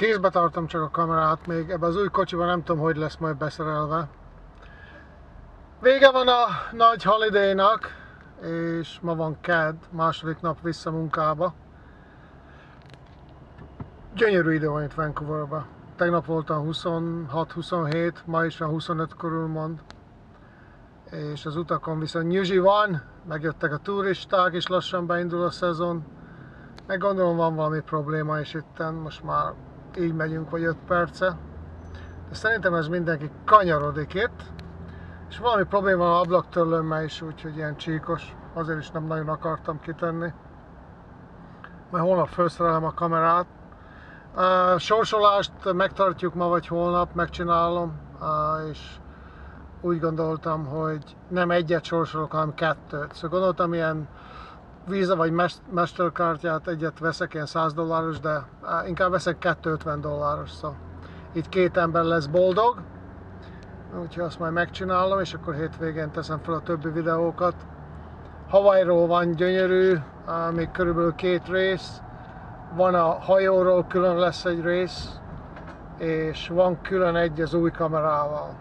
Kézbe tartom csak a kamerát, még ebbe az új kocsiban nem tudom, hogy lesz majd beszerelve. Vége van a nagy holiday-nak, és ma van KED, második nap vissza munkába. Gyönyörű idő van itt Vancouverben. Tegnap voltam 26-27, ma is a 25 körül mond. És az utakon viszont nyüzsi van, megjöttek a turisták, és lassan beindul a szezon. Meg gondolom van valami probléma is itten, most már így megyünk vagy 5 perce. De szerintem ez mindenki kanyarodik itt. És valami probléma van ablaktörlőmmel is, úgyhogy ilyen csíkos. Azért is nem nagyon akartam kitenni. Majd holnap felszerelem a kamerát. Uh, sorsolást megtartjuk ma vagy holnap, megcsinálom, és úgy gondoltam, hogy nem egyet sorsolok, hanem kettőt. Szóval gondoltam, ilyen Visa vagy Mastercardját egyet veszek, ilyen 100 dolláros, de inkább veszek 250 dolláros, szóval itt két ember lesz boldog. Úgyhogy azt majd megcsinálom, és akkor hétvégén teszem fel a többi videókat. Hawaii-ról van gyönyörű, még körülbelül két rész. Van a hajóról külön lesz egy rész, és van külön egy az új kamerával,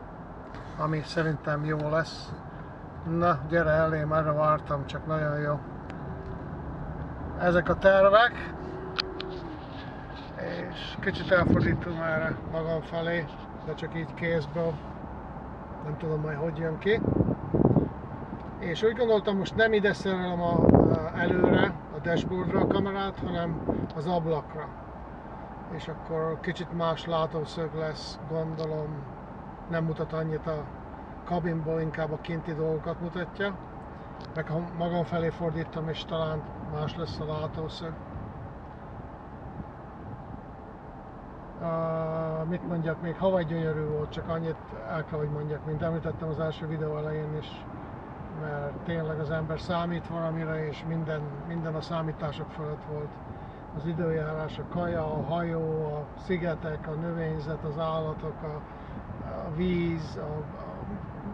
ami szerintem jó lesz. Na, gyere elém, erre vártam, csak nagyon jó ezek a tervek, és kicsit elfordítom erre magam felé, de csak így kézből, nem tudom majd hogy jön ki. És úgy gondoltam, most nem ide szerelem a, a előre, a dashboardra a kamerát, hanem az ablakra. És akkor kicsit más látószög lesz, gondolom, nem mutat annyit a kabinból, inkább a kinti dolgokat mutatja meg ha magam felé fordítom, és talán más lesz a látószög. Uh, mit mondjak még, Hawaii gyönyörű volt, csak annyit el kell, hogy mondjak, mint említettem az első videó elején is, mert tényleg az ember számít valamire, és minden, minden a számítások fölött volt. Az időjárás, a kaja, a hajó, a szigetek, a növényzet, az állatok, a, a víz, a,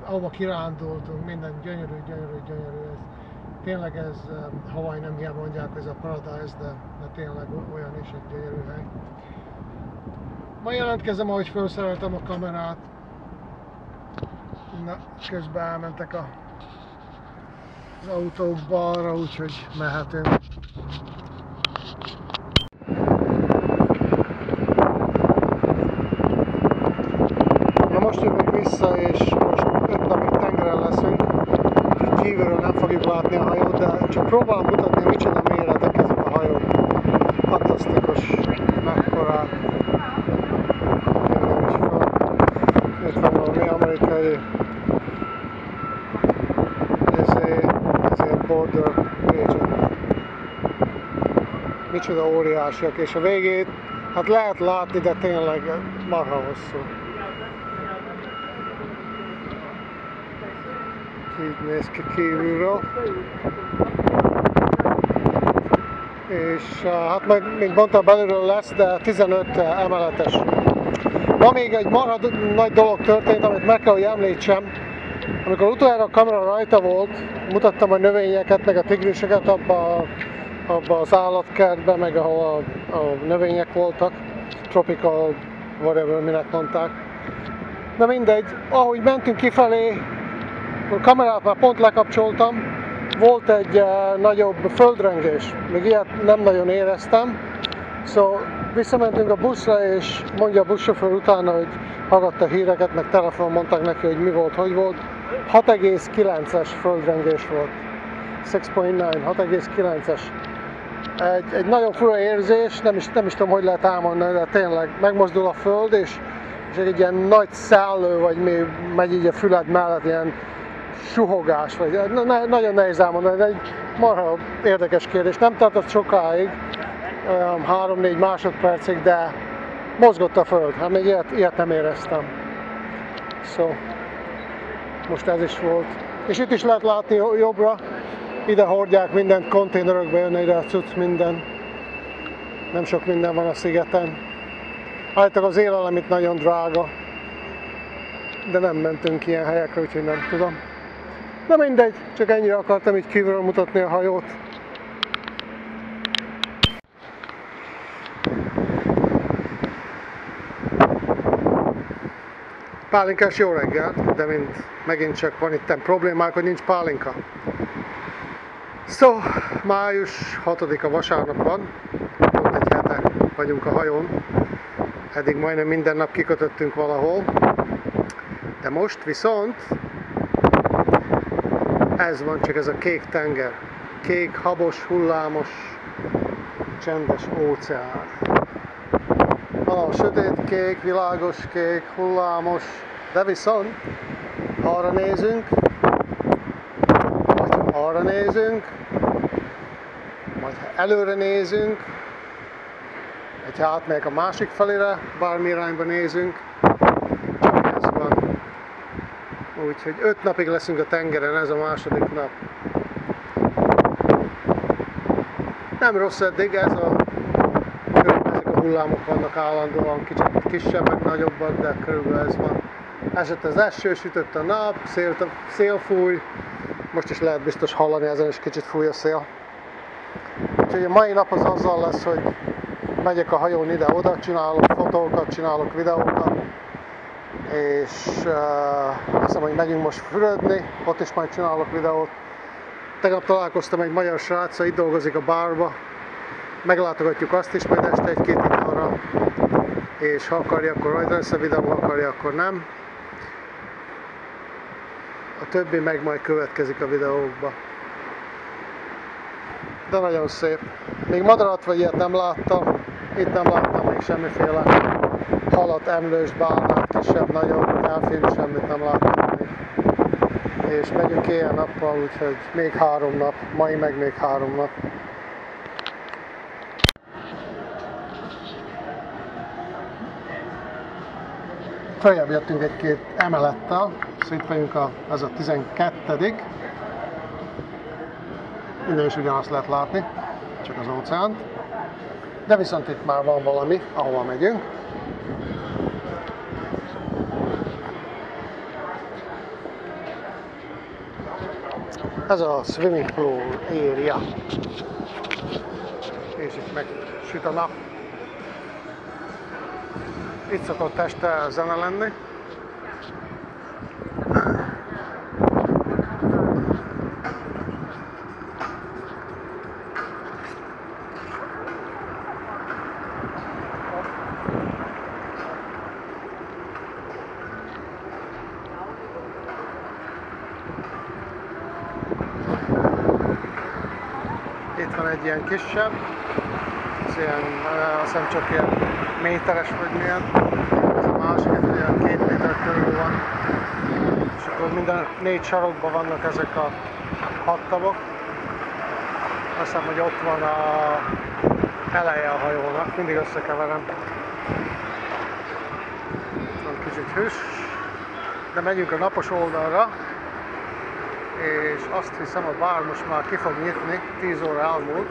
ahova kirándultunk, minden gyönyörű, gyönyörű, gyönyörű. Ez, tényleg ez, Hawaii nem hiába mondják, ez a paradise, de, de tényleg olyan is egy gyönyörű hely. Ma jelentkezem, ahogy felszereltem a kamerát. Na, közben elmentek a, az autók balra, úgyhogy mehetünk. Na most jövünk vissza, és kívülről nem fogjuk látni a hajót, de csak próbálom mutatni, micsoda méretek ezek a hajók. Fantasztikus, mekkora. Itt van valami amerikai ezért, ezért border agent. Micsoda óriásiak, és a végét hát lehet látni, de tényleg marha hosszú. így néz ki kívülről. És hát meg, mint mondtam, belülről lesz, de 15 emeletes. Ma még egy marha nagy dolog történt, amit meg kell, hogy említsem. Amikor utoljára a kamera rajta volt, mutattam a növényeket, meg a tigriseket abba, abba az állatkertbe, meg ahol a, a növények voltak, tropical, whatever, minek mondták. De mindegy, ahogy mentünk kifelé, a kamerát már pont lekapcsoltam, volt egy uh, nagyobb földrengés, még ilyet nem nagyon éreztem. Szóval visszamentünk a buszra, és mondja a buszsofőr utána, hogy hallgatta híreket, meg telefonon mondták neki, hogy mi volt, hogy volt. 6,9-es földrengés volt. 6.9, 6,9-es. Egy, egy nagyon fura érzés, nem is, nem is tudom, hogy lehet elmondani, de tényleg megmozdul a föld, és, és egy ilyen nagy szállő, vagy mi megy így a füled mellett, ilyen suhogás, vagy na, nagyon nehéz elmondani, de egy marha érdekes kérdés. Nem tartott sokáig, olyan 3-4 másodpercig, de mozgott a föld. Hát még ilyet, ilyet nem éreztem. Szóval most ez is volt. És itt is lehet látni jobbra, ide hordják mindent, konténerökbe jön ide a cucc, minden. Nem sok minden van a szigeten. Állítólag az élelem itt nagyon drága, de nem mentünk ilyen helyekre, úgyhogy nem tudom. Na mindegy, csak ennyire akartam így kívülről mutatni a hajót. Pálinkás jó reggel, de mint megint csak van itt problémák, hogy nincs pálinka. Szó, május 6-a vasárnap van, pont egy hete vagyunk a hajón. Eddig majdnem minden nap kikötöttünk valahol, de most viszont ez van csak ez a kék tenger. Kék, habos, hullámos, csendes óceán. A sötét kék, világos kék, hullámos, de viszont ha arra nézünk, ha arra nézünk, majd előre nézünk, egy átmegyek a másik felére, bármi irányba nézünk, csak ez van. Úgyhogy öt napig leszünk a tengeren, ez a második nap. Nem rossz eddig, ez a ezek a hullámok vannak állandóan, kicsit kisebbek, nagyobbak, de körülbelül ez van. Esett az eső, sütött a nap, szél, szél fúj, most is lehet biztos hallani, ezen is kicsit fúj a szél. Úgyhogy a mai nap az azzal lesz, hogy megyek a hajón ide-oda, csinálok fotókat, csinálok videókat, és uh, hiszem, hogy megyünk most fürödni, ott is majd csinálok videót. Tegnap találkoztam egy magyar srác, itt dolgozik a bárba, meglátogatjuk azt is majd este egy-két arra, és ha akarja, akkor rajta lesz a videó, ha akarja, akkor nem. A többi meg majd következik a videókba. De nagyon szép. Még madarat vagy ilyet nem láttam. Itt nem láttam még semmiféle halat, emlős, bálnát, kisebb, nagyobb, delfin, semmit nem láttam még. És megyünk éjjel-nappal, úgyhogy még három nap, mai meg még három nap. Följebb jöttünk egy-két emelettel, szóval itt vagyunk a, ez a 12 Innen is ugyanazt lehet látni, csak az óceánt. De viszont itt már van valami, ahova megyünk. Ez a swimming pool area. És itt meg süt a nap. Itt szokott este zene lenni. Ilyen kisebb, ez ilyen, azt hiszem csak ilyen méteres vagy milyen. Ez a másik, ez olyan két méter körül van. És akkor minden négy sarokban vannak ezek a hattabok. Azt hiszem, hogy ott van a eleje a hajónak, mindig összekeverem. Van kicsit hűs, de megyünk a napos oldalra, és azt hiszem a bár most már ki fog nyitni, 10 óra elmúlt.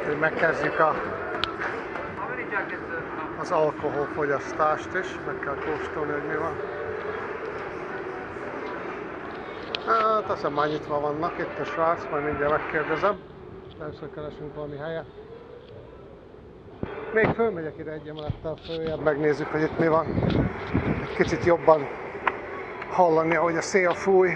Úgyhogy megkezdjük a, az alkoholfogyasztást is, meg kell kóstolni, hogy mi van. Hát azt hiszem már nyitva vannak, itt a srác, majd mindjárt megkérdezem. Először keresünk valami helyet. Még fölmegyek ide egy emelettel följebb, megnézzük, hogy itt mi van. Egy kicsit jobban hallani, ahogy a szél fúj.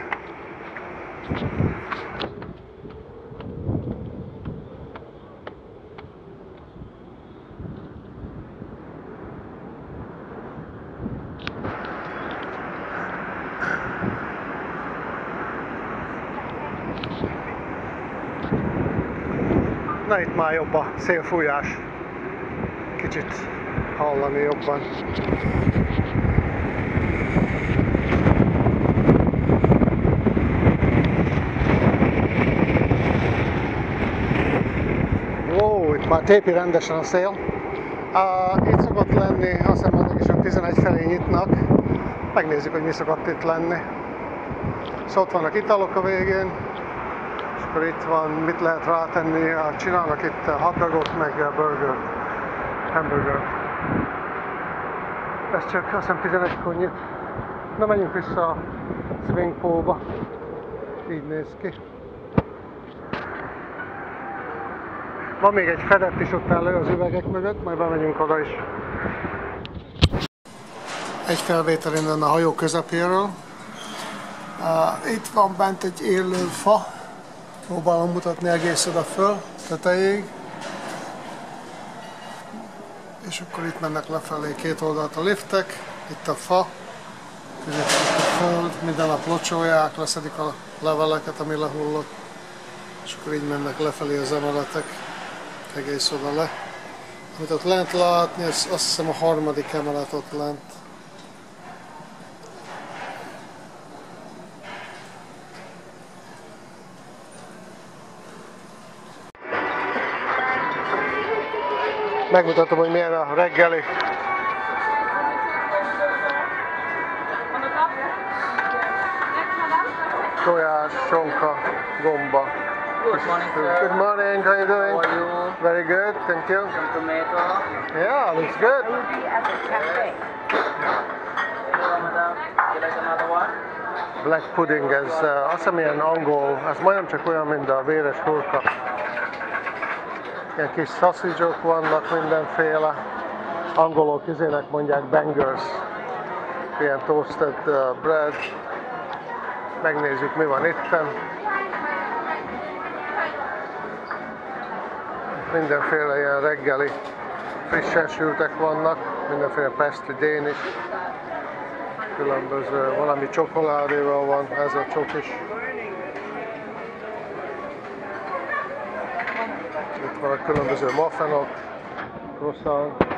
Na itt már jobb a szélfújás. Kicsit hallani jobban. Már tépi rendesen a szél. Itt szokott lenni, azt hiszem addig is 11 felé nyitnak. Megnézzük, hogy mi szokott itt lenni. Szóval ott vannak italok a végén, és akkor itt van, mit lehet rátenni, csinálnak itt hotdogot, meg burger, hamburger. Ez csak azt hiszem 11-kor nyit. Na menjünk vissza a swimming poolba. Így néz ki. Van még egy fedett is ott elő az üvegek mögött, majd bemegyünk oda is. egy felvétel innen a hajó közepéről. Itt van bent egy élő fa, próbálom mutatni egész oda föl, tetejéig. És akkor itt mennek lefelé két oldalt a liftek, itt a fa, között a föld, minden nap locsolják, leszedik a leveleket, ami lehullott, és akkor így mennek lefelé az emeletek, egész oda le. Amit ott lent látni, az azt hiszem a harmadik emelet ott lent. Megmutatom, hogy milyen a reggeli. Tojás, sonka, gomba. Good morning, sir. Good morning, how you doing? How are you? Very good, thank you. Some tomato. Yeah, looks good. You like another one? Black pudding, ez uh, azt hiszem ilyen angol, ez majdnem csak olyan, mint a véres hurka. Ilyen kis sausage vannak mindenféle. Angolok izének mondják bangers. Ilyen toasted uh, bread. Megnézzük mi van itten. Mindenféle ilyen reggeli frissen sültek vannak, mindenféle pesti dén is. Különböző, valami csokoládéval van, ez a csokis. Itt van a különböző muffinok, croissant.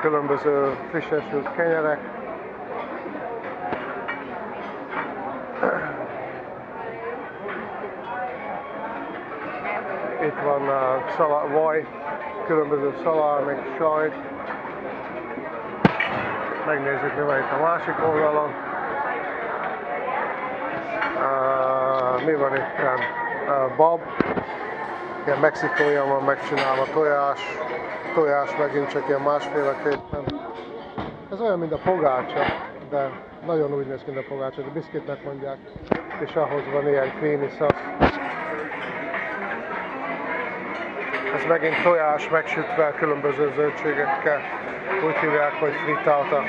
Különböző frissen sült kenyerek. Itt van a szala, vaj, különböző szalámik, sajt. Megnézzük, mi van itt a másik oldalon. Uh, mi van itt? Uh, bab. Ilyen mexikóian van megcsinálva tojás. Tojás megint csak ilyen másféleképpen. Ez olyan, mint a pogácsa, de nagyon úgy néz ki, mint a pogácsa, de biszkitnek mondják. És ahhoz van ilyen creamy szasz. Ez megint tojás megsütve különböző zöldségekkel. Úgy hívják, hogy frittata.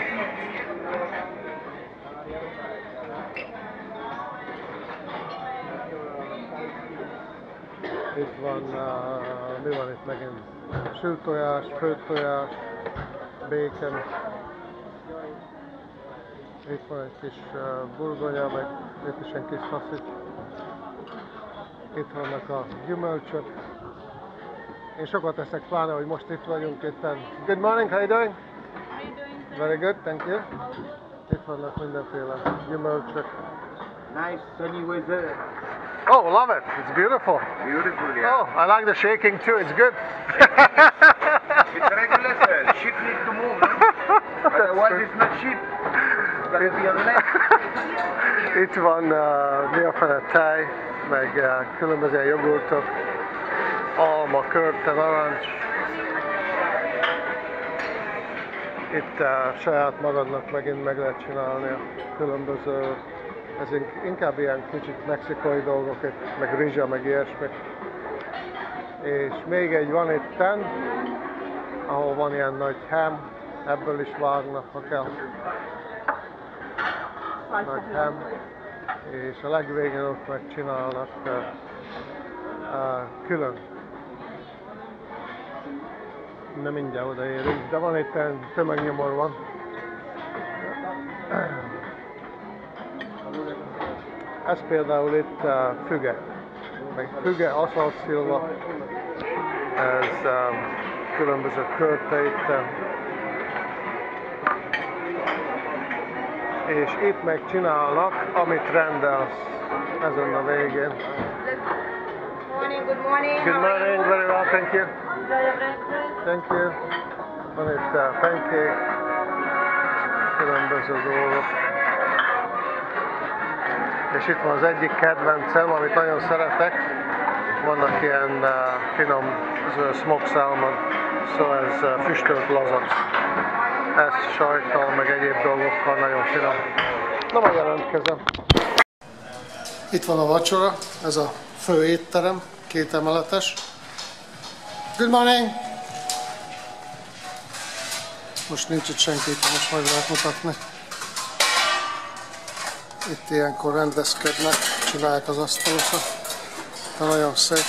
Itt van, mi van itt megint? Sült tojás, főtt tojás, bacon. Itt van egy kis burgonya, meg itt is egy kis szaszit. Itt vannak a gyümölcsök. Én sokat eszek, pláne, hogy most itt vagyunk itt. Good morning, how? How you doing? Very good, thank you. Itt vannak mindenféle gyümölcsök. Nice sunny weather. Oh, love it. It's beautiful. Beautiful, yeah. Oh, I like the shaking too. It's good. It's regular, sir. Ship need to move, no? Otherwise, it's not ship. It's gonna be on land. Itt van uh, mi a fene tej, meg uh, különböző jogurtok, alma, körte, narancs. Itt uh, saját magadnak megint meg lehet csinálni a különböző, ez in- inkább ilyen kicsit mexikai dolgok, meg rizsa, meg ilyesmi. És még egy van itten, ahol van ilyen nagy ham, ebből is vágnak, ha kell. Nagy ham. És a legvégén ott megcsinálnak uh, uh, külön. Nem mindjárt odaérünk, de van itt tömegnyomor van. Ez például itt uh, füge. Meg füge, aszalszilva. Ez um, különböző körte itt. uh, és itt megcsinálnak, amit rendelsz ezen a végén. Morning, good morning. Good morning, very well, thank you. Thank you. Van itt uh, pancake, különböző dolgok. És itt van az egyik kedvencem, amit nagyon szeretek. Vannak ilyen uh, finom smoked salmon, szóval ez uh, füstölt lazac. Ez sajttal, meg egyéb dolgokkal nagyon finom. Na majd jelentkezem. Itt van a vacsora, ez a fő étterem, két emeletes. Good morning! Most nincs itt senki, most meg lehet mutatni. Itt ilyenkor rendezkednek, csinálják az asztalosat. De nagyon szép.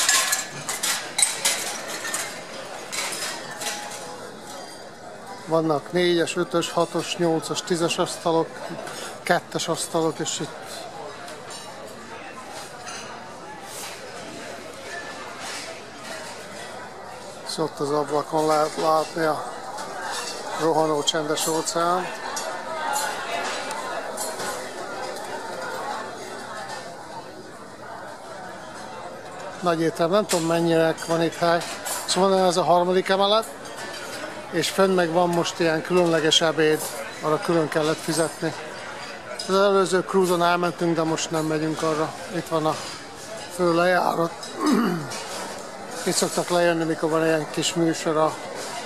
Vannak 4-es, 5-ös, 6-os, 8-as, 10-es asztalok, 2-es asztalok, és itt Szóval ott az ablakon lehet látni a rohanó csendes óceán. Nagy étterem, nem tudom mennyire van itt hely. Szóval ez a harmadik emelet, és fönn meg van most ilyen különleges ebéd, arra külön kellett fizetni. Az előző cruise-on elmentünk, de most nem megyünk arra. Itt van a fő lejárat. Itt szoktak lejönni, mikor van ilyen kis műsor a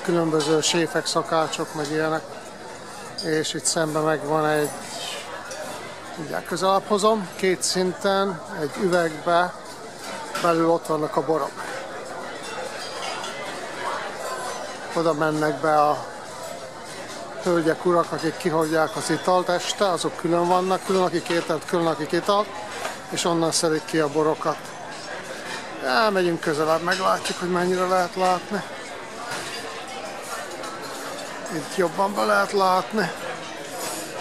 különböző séfek, szakácsok, meg ilyenek. És itt szemben meg van egy, mindjárt közelebb hozom, két szinten, egy üvegbe, belül ott vannak a borok. Oda mennek be a hölgyek, urak, akik kihagyják az italt este, azok külön vannak, külön akik ételt, külön akik italt, és onnan szedik ki a borokat. Elmegyünk közelebb, meglátjuk, hogy mennyire lehet látni. Itt jobban be lehet látni.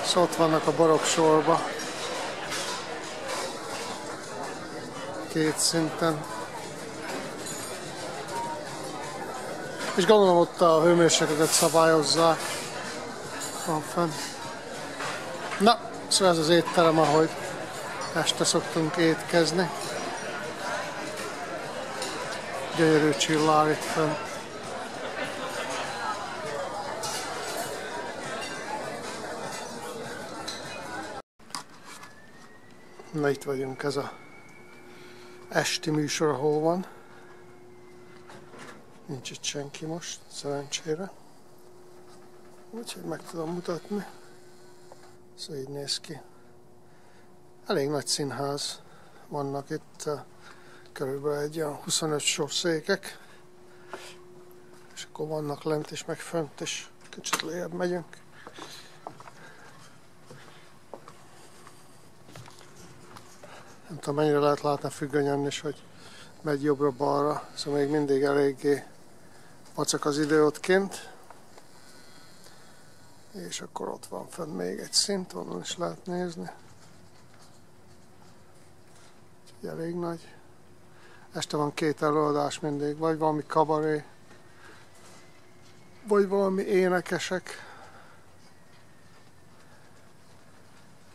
Szóval ott vannak a borok sorba. Két szinten. És gondolom ott a hőmérsékletet szabályozzák. Van fenn. Na, szóval ez az étterem, ahogy este szoktunk étkezni. Gyönyörű csillár itt fenn. Na itt vagyunk, ez a esti műsor, ahol van. Nincs itt senki most, szerencsére. Úgyhogy meg tudom mutatni. Szóval így néz ki. Elég nagy színház vannak itt, eh, körülbelül egy olyan 25 sor székek. És akkor vannak lent és meg fönt, és kicsit lejjebb megyünk. Nem tudom mennyire lehet látni a függönyen is, hogy megy jobbra-balra, szóval még mindig eléggé vacak az idő ott kint. És akkor ott van fenn még egy szint, onnan is lehet nézni. Úgyhogy elég nagy. Este van két előadás mindig, vagy valami kabaré, vagy valami énekesek.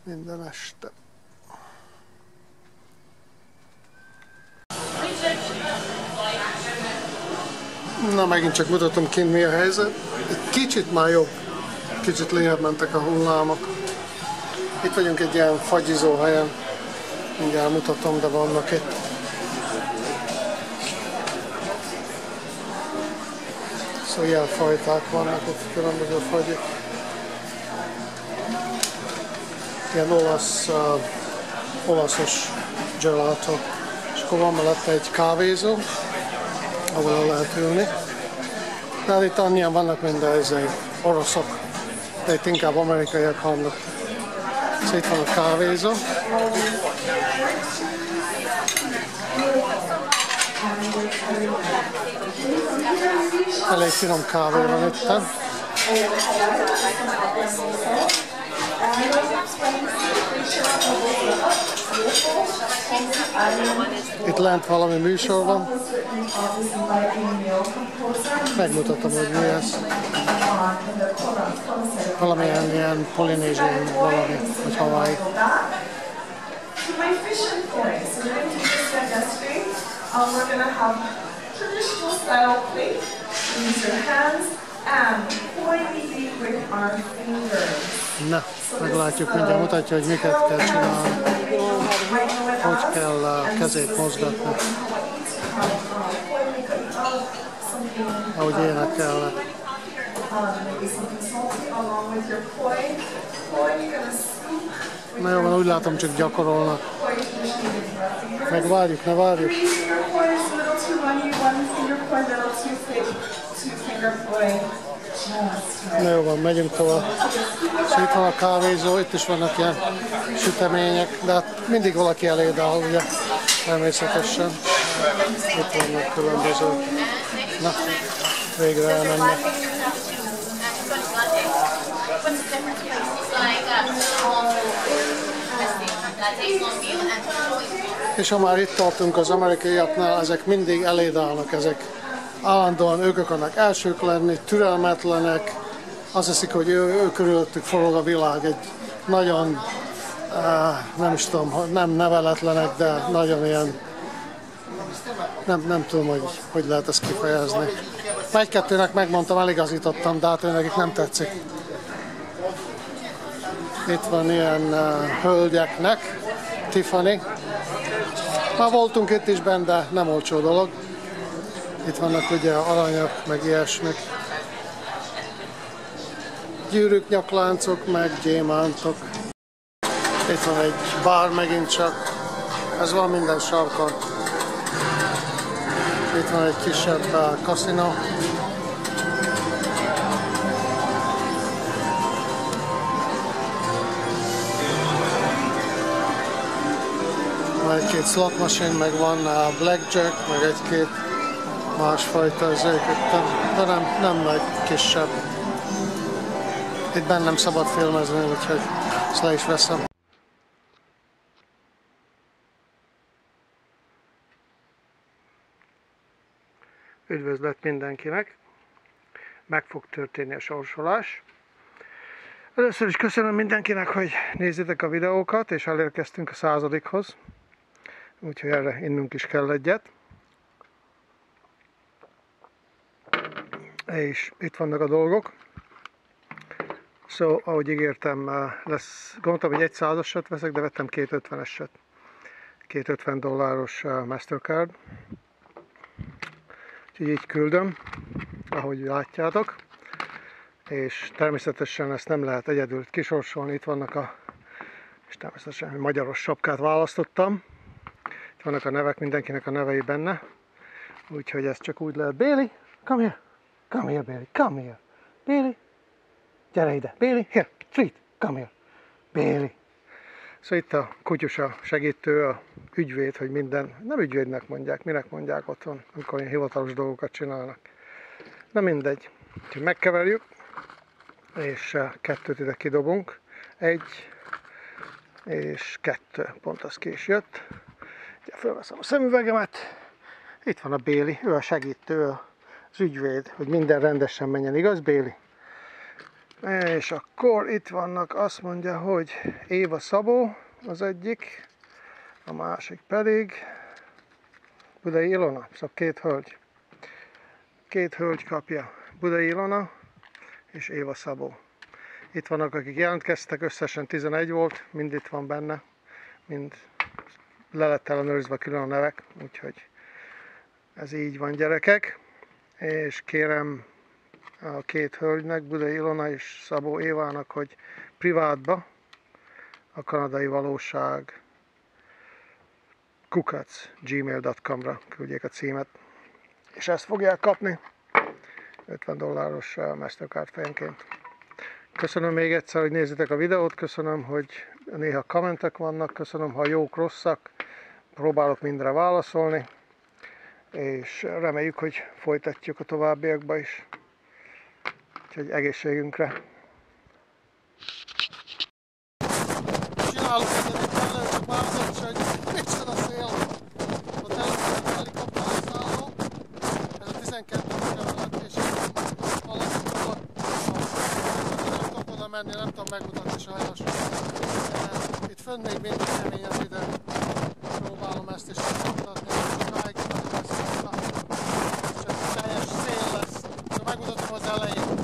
Minden este. Na, megint csak mutatom kint mi a helyzet. Egy kicsit már jobb. Kicsit lejjebb mentek a hullámok. Itt vagyunk egy ilyen fagyizó helyen. Mindjárt mutatom, de vannak itt. Szóval ilyen fajták vannak itt, különböző fagyik. Ilyen olasz, uh, olaszos gelato. És akkor van mellette egy kávézó, ahol lehet ülni. De hát itt annyian vannak, mint ez oroszok, de itt inkább amerikaiak vannak. Szóval itt van a kávézó. Elég finom kávé van itt. Itt lent valami műsor van. Megmutatom, hogy mi ez. Valamilyen ilyen polinéziai valami, vagy Hawaii. Um, we're going to have traditional style plate. Use your hands and point the with our fingers. Na, meglátjuk, mindjárt mutatja, hogy miket kell csinálni, hogy kell a kezét mozgatni, ahogy énekelnek. Na jó van, úgy látom, csak gyakorolnak. Meg várjuk, ne várjuk. Three finger pointers a little runny, one finger point little thick, two finger point. Na jó van, megyünk tovább. És itt van a kávézó, itt is vannak ilyen sütemények, de hát mindig valaki elédál, ugye, természetesen. Itt vannak különböző. Na, végre elmennek. És ha már itt tartunk az amerikaiaknál, ezek mindig elédálnak, ezek állandóan ők akarnak elsők lenni, türelmetlenek, azt hiszik, hogy ő, ő körülöttük forog a világ, egy nagyon, uh, nem is tudom, nem neveletlenek, de nagyon ilyen, nem, nem tudom, hogy hogy lehet ezt kifejezni. Egy-kettőnek megmondtam, eligazítottam, de hát ő nekik nem tetszik. Itt van ilyen uh, hölgyeknek, Tiffany, már voltunk itt is benne, de nem olcsó dolog. Itt vannak ugye aranyok, meg ilyesmik. Gyűrűk, nyakláncok, meg gyémántok. Itt van egy bár megint csak. Ez van minden sarkon. Itt van egy kisebb uh, kaszinó. Van egy-két slot machine, meg van uh, blackjack, meg egy-két másfajta ezeket, de nem, nem nagy, kisebb. Itt bennem szabad filmezni, úgyhogy ezt le is veszem. Üdvözlet mindenkinek! Meg fog történni a sorsolás. Először is köszönöm mindenkinek, hogy nézitek a videókat, és elérkeztünk a századikhoz. Úgyhogy erre innunk is kell egyet. És itt vannak a dolgok. Szóval, ahogy ígértem, eh, lesz, gondoltam, hogy egy százasat veszek, de vettem két ötveneset. Két 50 dolláros eh, Mastercard. Úgyhogy így küldöm, ahogy látjátok. És természetesen ezt nem lehet egyedül kisorsolni. Itt vannak a, és természetesen magyaros sapkát választottam. Itt vannak a nevek, mindenkinek a nevei benne. Úgyhogy ez csak úgy lehet. Béli, come here. Come here, Béli, come here. Béli, gyere ide. Béli, here, treat, come here. Béli. Szóval itt a kutyus a segítő, a ügyvéd, hogy minden, nem ügyvédnek mondják, minek mondják otthon, amikor ilyen hivatalos dolgokat csinálnak. De mindegy. Úgyhogy megkeverjük, és eh, kettőt ide kidobunk. Egy, és kettő. Pont az ki is jött. Ugye fölveszem a szemüvegemet. Itt van a Béli, ő a segítő, az ügyvéd, hogy minden rendesen menjen, igaz Béli? És akkor itt vannak, azt mondja, hogy Éva Szabó az egyik, a másik pedig Budai Ilona, szóval két hölgy. Két hölgy kapja, Budai Ilona és Éva Szabó. Itt vannak, akik jelentkeztek, összesen 11 volt, mind itt van benne, mind le lett külön a nevek, úgyhogy ez így van gyerekek. És kérem a két hölgynek, Budai Ilona és Szabó Évának, hogy privátba a kanadai valóság kukac gmail.com-ra küldjék a címet. És ezt fogják kapni 50 dolláros uh, Mastercard fejenként. Köszönöm még egyszer, hogy nézitek a videót, köszönöm, hogy néha kommentek vannak, köszönöm, ha jók, rosszak, próbálok mindre válaszolni, és reméljük, hogy folytatjuk a továbbiakba is. Úgyhogy egészségünkre! Csinálunk egyet, előtt csak már az is, hogy micsoda szél. A telefon helikopterszálló, ez a 12 kerület, és valamikor nem tudok oda menni, nem tudom megmutatni sajnos. Itt fönn még mindig kemény az idő. Fala aí.